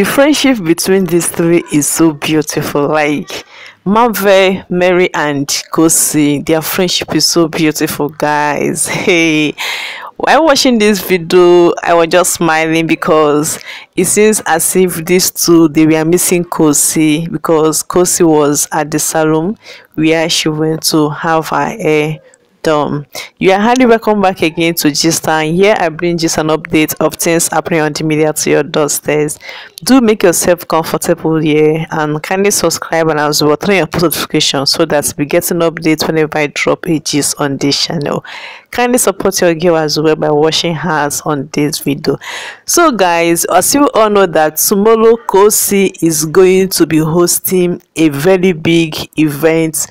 the friendship between these three is so beautiful. Like Marvin, Mary and Khosi, their friendship is so beautiful guys. Hey while watching this video i was just smiling because it seems as if these two they were missing khosi because khosi was at the salon where she went to have her hair done you are highly welcome back again to gist and here i bring just an update of things happening on the media to your doorsteps do make yourself comfortable here and kindly subscribe and as well turn your post notifications so that we get an update whenever i drop a gist on this channel. Kindly support your girl as well by washing hands on this video. So guys as you all know that tomorrow khosi is going to be hosting a very big event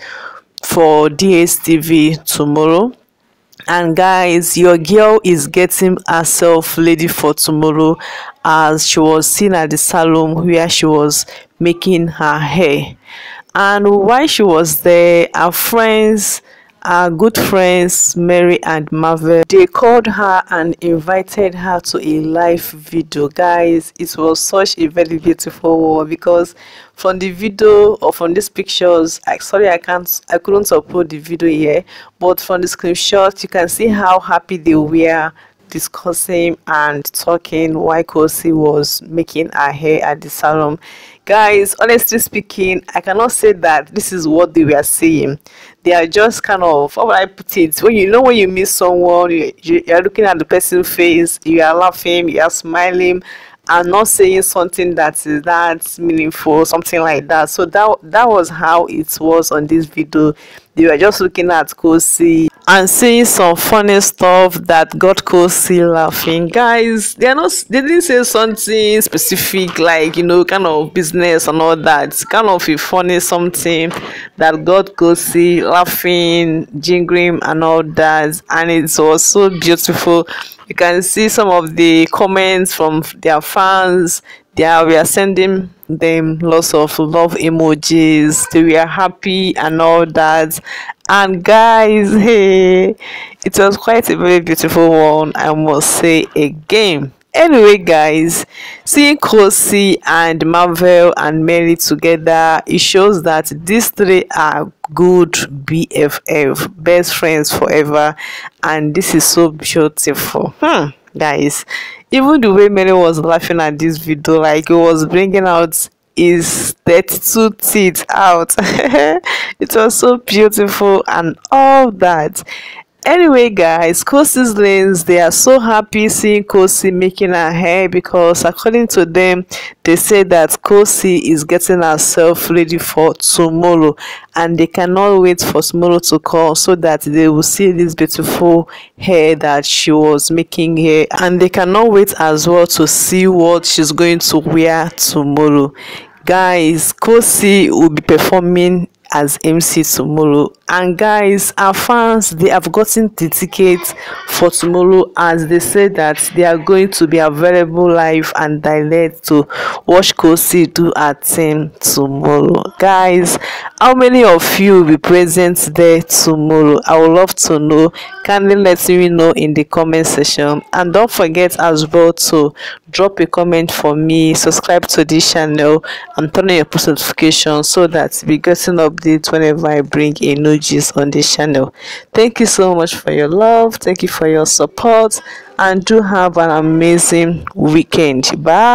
for DSTV tomorrow. And guys, your girl is getting herself ready for tomorrow as she was seen at the salon where she was making her hair. And while she was there, her friends our good friends Mary and Marvin they called her and invited her to a live video. Guys it was such a very beautiful one because from the video or from these pictures I sorry I can't I couldn't upload the video here but from the screenshot you can see how happy they were discussing and talking why Khosi was making her hair at the salon. Guys, honestly speaking, I cannot say that this is what they were saying. They are just kind of, how would I put it? When you know when you meet someone, you, you are looking at the person's face, you are laughing, you are smiling, and not saying something that is that meaningful, something like that. So that that was how it was on this video. They were just looking at Khosi and saying some funny stuff that got Khosi laughing. Guys, they are not they didn't say something specific like you know kind of business and all that. kind of a funny something that got Khosi laughing, jingling and all that. And it was so beautiful. You can see some of the comments from their fans. They are, we are sending them lots of love emojis. They were happy and all that and guys hey it was quite a very beautiful one i must say again. Anyway guys seeing Kosi and Marvel and Mary together it shows that these three are good BFF best friends forever. And this is so beautiful. Hmm guys even the way Mary was laughing at this video like it was bringing out his 32 teeth out. It was so beautiful and all that. Anyway guys Khosi's lanes they are so happy seeing Khosi making her hair because according to them they say that Khosi is getting herself ready for tomorrow and they cannot wait for tomorrow to come so that they will see this beautiful hair that she was making here. And they cannot wait as well to see what she's going to wear tomorrow guys Khosi will be performing as MC tomorrow. And guys, our fans, they have gotten the tickets for tomorrow as they say that they are going to be available live and direct to watch Khosi do her thing tomorrow. Guys, how many of you will be present there tomorrow? I would love to know. Kindly let me know in the comment section. And don't forget as well to drop a comment for me, subscribe to this channel, and turn on your post notifications so that we getting up updates whenever I bring a new gist on this channel. Thank you so much for your love. Thank you for your support. And do have an amazing weekend. Bye.